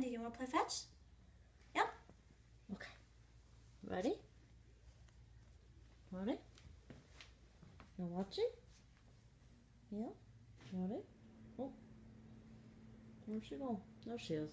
Do you want to play fetch? Yep. Okay. Ready? Ready? You watching? Yeah? Ready? Oh. Where's she go? There she is.